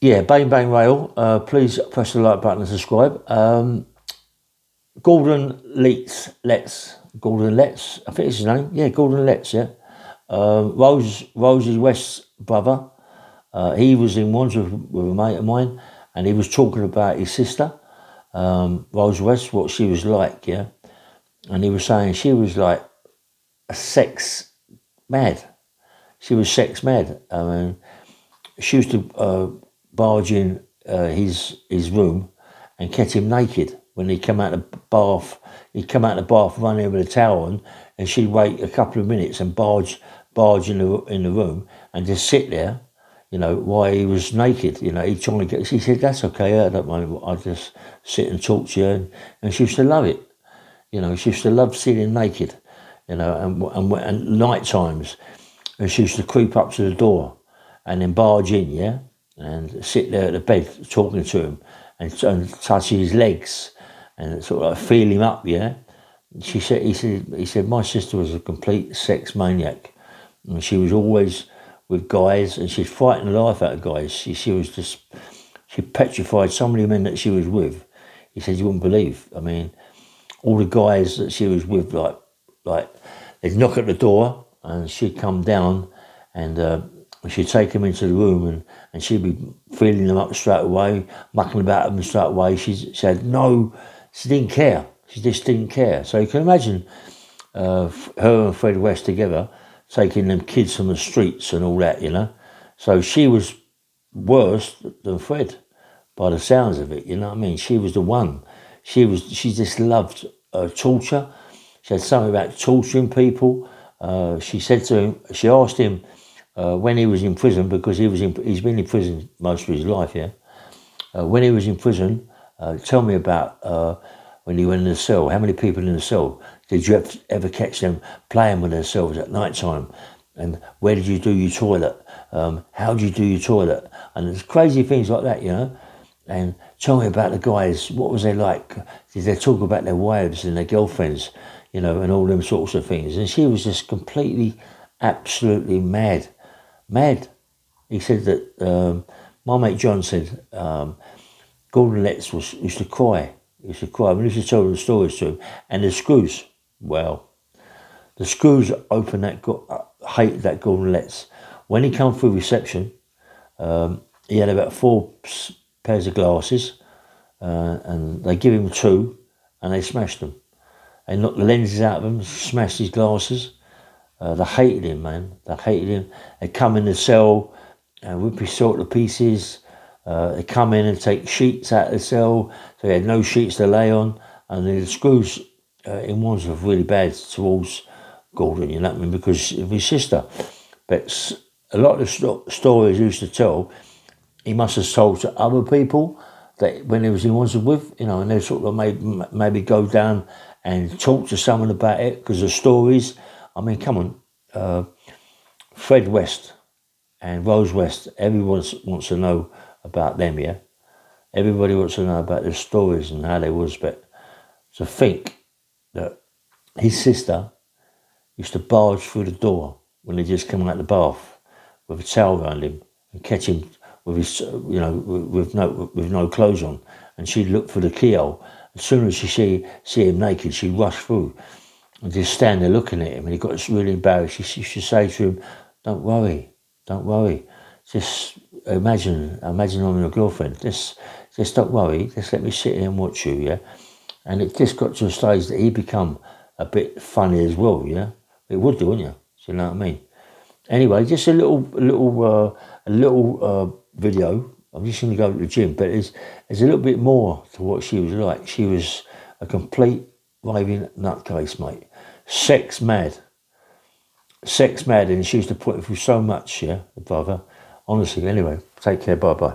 yeah, Bang Bang Ray Hill. Uh, please press the like button and subscribe. Um, Gordon Letts, Letts, Gordon Letts. I think it's his name. Yeah, Gordon Letts. Yeah. Um, Rose, Rosie West's brother. Uh, he was in Wandsworth with a mate of mine, and he was talking about his sister, um, Rose West, what she was like. Yeah, and he was saying she was like a sex mad. She was sex mad. I mean, she used to uh, barge in uh, his his room and catch him naked when he come out of the bath. He'd come out of the bath running with a towel on, and she'd wait a couple of minutes and barge barge in the in the room and just sit there, you know, while he was naked. You know, he'd try to get. She said, "That's okay. I don't mind. I just sit and talk to you," and, and she used to love it. You know, she used to love sitting naked. You know, and and, and night times, and she used to creep up to the door and then barge in, yeah, and sit there at the bed talking to him and, and touch his legs and sort of like feel him up, yeah. She said, he said, he said, my sister was a complete sex maniac, and she was always with guys, and she'd frighten the life out of guys. She, she was just, she petrified so many men that she was with. He said, you wouldn't believe. I mean, all the guys that she was with, like, like they'd knock at the door, and she'd come down, and uh, she'd take him into the room, and, and she'd be feeling them up straight away, mucking about them straight away. She, had no, she didn't care. She just didn't care. So you can imagine uh, her and Fred West together taking them kids from the streets and all that, you know. So she was worse than Fred by the sounds of it, you know what I mean? She was the one. She was, she just loved uh, torture. She had something about torturing people. Uh, she said to him, she asked him uh, when he was in prison, because he was in, he's been in prison most of his life, yeah. Uh, when he was in prison, uh, tell me about uh, when he went in the cell. How many people in the cell? Did you ever catch them playing with themselves at night time? And where did you do your toilet? Um, how did you do your toilet? And there's crazy things like that, you know. And tell me about the guys. What was they like? Did they talk about their wives and their girlfriends, you know, and all them sorts of things? And she was just completely, absolutely mad, mad. He said that um, my mate John said um, Gordon Letts was used to cry. He used to cry. We used to tell the stories to him. And the screws, well, the screws open that uh, hate that Gordon Letts. When he come through reception, um, he had about four pairs of glasses, uh, and they give him two, and they smashed them. They knocked the lenses out of him, smashed his glasses. Uh, they hated him, man. They hated him. They'd come in the cell and rip his sort to pieces. Uh, they come in and take sheets out of the cell, so he had no sheets to lay on, and the screws uh, in ones were really bad towards Gordon, you know what I mean, because of his sister. But a lot of the st- stories used to tell, he must have told to other people that when he was in Wandsworth with, you know, and they sort of maybe go down and talk to someone about it because the stories. I mean, come on, uh, Fred West and Rose West. Everyone wants to know about them, yeah. Everybody wants to know about their stories and how they was, but to think that his sister used to barge through the door when they just come out of the bath with a towel around him and catch him with his, you know, with no with no clothes on, and she'd look for the keyhole. As soon as she see see him naked, she'd rush through and just stand there looking at him. And he got really embarrassed. She to say to him, "Don't worry, don't worry. Just imagine, imagine I'm your girlfriend. Just, just don't worry. Just let me sit here and watch you, yeah." And it just got to a stage that he become a bit funny as well, yeah. It would do, wouldn't you? Do you know what I mean? Anyway, just a little, little, uh, a little uh, video. I'm just going to go to the gym, but there's, there's a little bit more to what she was like. She was a complete raving nutcase, mate. Sex mad. Sex mad, and she used to put him through so much, yeah, the brother. Honestly, anyway, take care, bye bye.